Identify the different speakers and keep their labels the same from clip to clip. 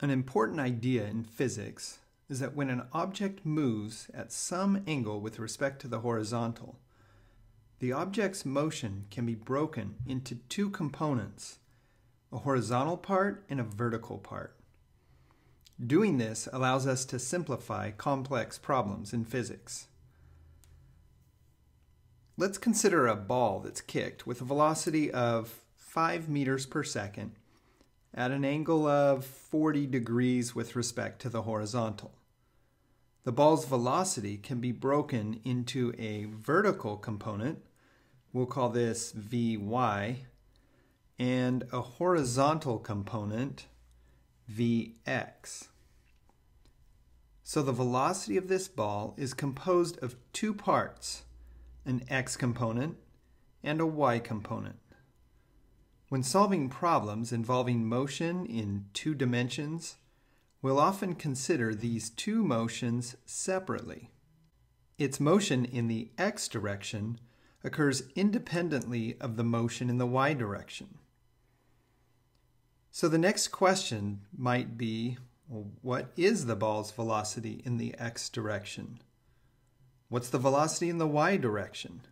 Speaker 1: An important idea in physics is that when an object moves at some angle with respect to the horizontal, the object's motion can be broken into two components, a horizontal part and a vertical part. Doing this allows us to simplify complex problems in physics. Let's consider a ball that's kicked with a velocity of 5 meters per second at an angle of 40 degrees with respect to the horizontal. The ball's velocity can be broken into a vertical component, we'll call this Vy, and a horizontal component, Vx. So the velocity of this ball is composed of two parts, an x component and a y component. When solving problems involving motion in two dimensions, we'll often consider these two motions separately. Its motion in the x direction occurs independently of the motion in the y direction. So the next question might be, well, what is the ball's velocity in the x direction? What's the velocity in the y direction?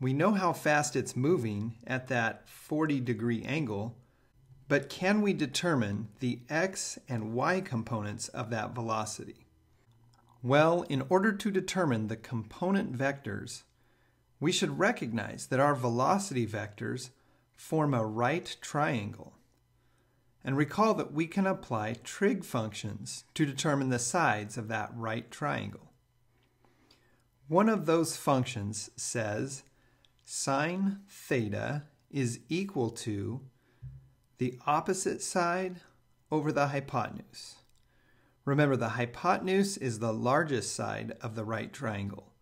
Speaker 1: We know how fast it's moving at that 40 degree angle, but can we determine the x and y components of that velocity? Well, in order to determine the component vectors, we should recognize that our velocity vectors form a right triangle. And recall that we can apply trig functions to determine the sides of that right triangle. One of those functions says sine theta is equal to the opposite side over the hypotenuse. Remember, the hypotenuse is the largest side of the right triangle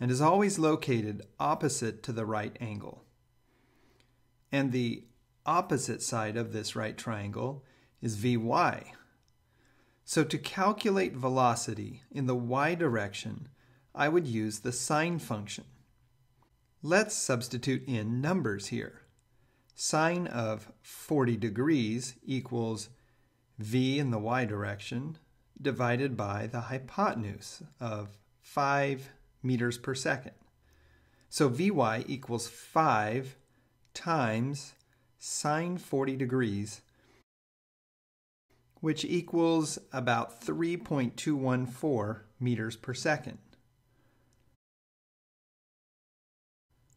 Speaker 1: and is always located opposite to the right angle. And the opposite side of this right triangle is Vy. So to calculate velocity in the y direction, I would use the sine function. Let's substitute in numbers here. Sine of 40 degrees equals v in the y direction divided by the hypotenuse of 5 meters per second. So Vy equals 5 times sine 40 degrees, which equals about 3.214 meters per second.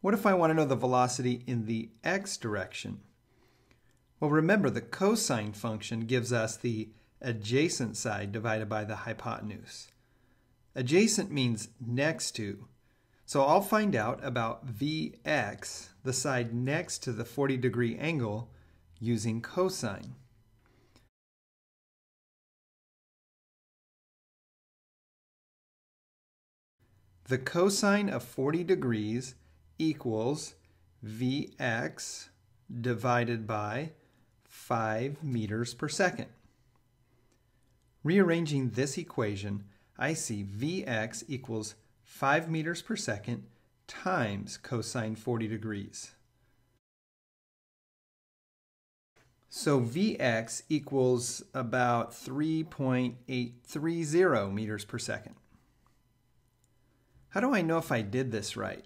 Speaker 1: What if I want to know the velocity in the x direction? Well, remember the cosine function gives us the adjacent side divided by the hypotenuse. Adjacent means next to. So I'll find out about Vx, the side next to the 40 degree angle, using cosine. The cosine of 40 degrees equals Vx divided by 5 meters per second. Rearranging this equation, I see Vx equals 5 meters per second times cosine 40 degrees. So Vx equals about 3.830 meters per second. How do I know if I did this right?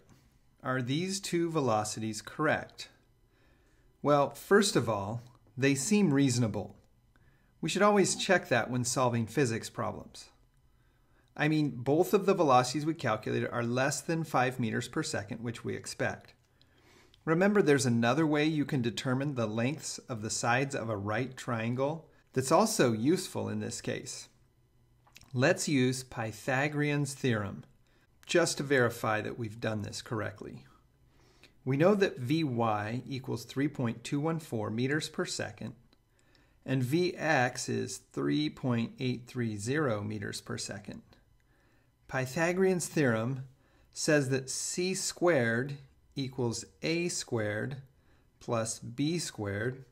Speaker 1: Are these two velocities correct? Well, first of all, they seem reasonable. We should always check that when solving physics problems. I mean, both of the velocities we calculated are less than 5 meters per second, which we expect. Remember, there's another way you can determine the lengths of the sides of a right triangle that's also useful in this case. Let's use Pythagorean's theorem just to verify that we've done this correctly. We know that Vy equals 3.214 meters per second, and Vx is 3.830 meters per second. Pythagorean's theorem says that c squared equals a squared plus b squared.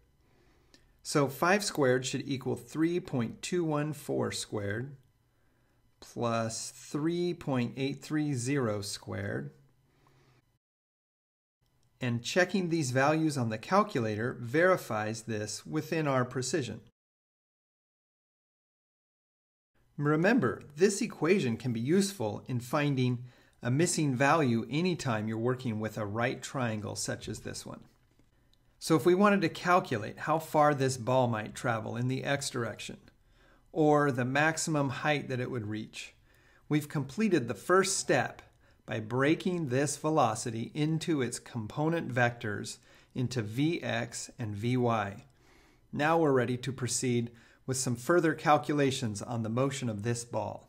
Speaker 1: So 5 squared should equal 3.214 squared plus 3.830 squared. And checking these values on the calculator verifies this within our precision. Remember, this equation can be useful in finding a missing value anytime you're working with a right triangle such as this one. So if we wanted to calculate how far this ball might travel in the x direction, or the maximum height that it would reach, we've completed the first step by breaking this velocity into its component vectors into Vx and Vy. Now we're ready to proceed with some further calculations on the motion of this ball.